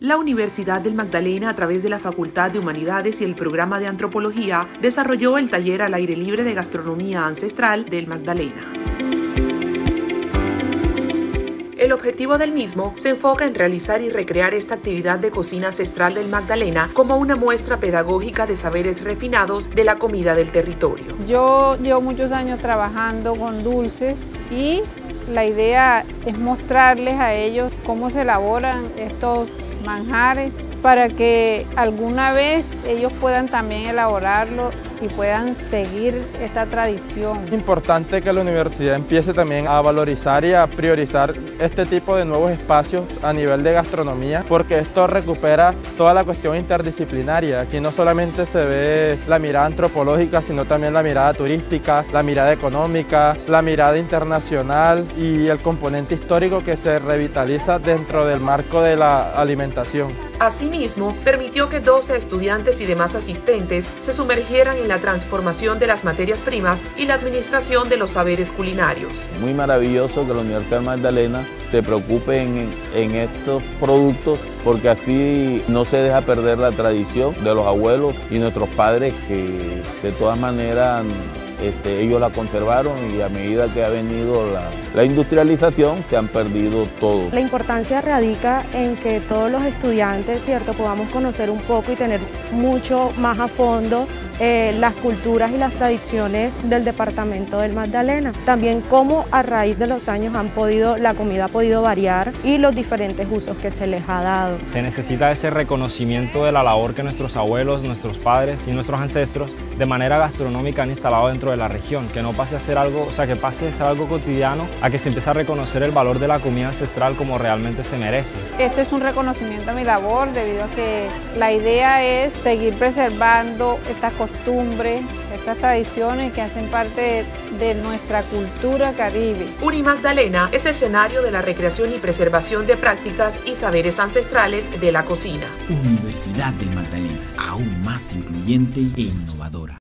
La Universidad del Magdalena, a través de la Facultad de Humanidades y el programa de Antropología, desarrolló el taller al aire libre de gastronomía ancestral del Magdalena. El objetivo del mismo se enfoca en realizar y recrear esta actividad de cocina ancestral del Magdalena como una muestra pedagógica de saberes refinados de la comida del territorio. Yo llevo muchos años trabajando con dulces y la idea es mostrarles a ellos cómo se elaboran estos manjares para que alguna vez ellos puedan también elaborarlo y puedan seguir esta tradición. Es importante que la universidad empiece también a valorizar y a priorizar este tipo de nuevos espacios a nivel de gastronomía, porque esto recupera toda la cuestión interdisciplinaria. Aquí no solamente se ve la mirada antropológica, sino también la mirada turística, la mirada económica, la mirada internacional y el componente histórico que se revitaliza dentro del marco de la alimentación. Asimismo, permitió que 12 estudiantes y demás asistentes se sumergieran en la transformación de las materias primas y la administración de los saberes culinarios. Muy maravilloso que la Universidad Magdalena se preocupe en, en estos productos porque así no se deja perder la tradición de los abuelos y nuestros padres que de todas maneras este, ellos la conservaron y a medida que ha venido la, industrialización se han perdido todo. La importancia radica en que todos los estudiantes ¿cierto? podamos conocer un poco y tener mucho más a fondo eh, las culturas y las tradiciones del departamento del Magdalena. También cómo a raíz de los años han podido, la comida ha podido variar y los diferentes usos que se les ha dado. Se necesita ese reconocimiento de la labor que nuestros abuelos, nuestros padres y nuestros ancestros de manera gastronómica han instalado dentro de la región, que no pase a ser algo, o sea, que pase a ser algo cotidiano, a que se empiece a reconocer el valor de la comida ancestral como realmente se merece. Este es un reconocimiento a mi labor debido a que la idea es seguir preservando estas costumbres, estas tradiciones que hacen parte de, nuestra cultura caribe. Unimagdalena es escenario de la recreación y preservación de prácticas y saberes ancestrales de la cocina. Universidad del Magdalena, aún más incluyente e innovadora.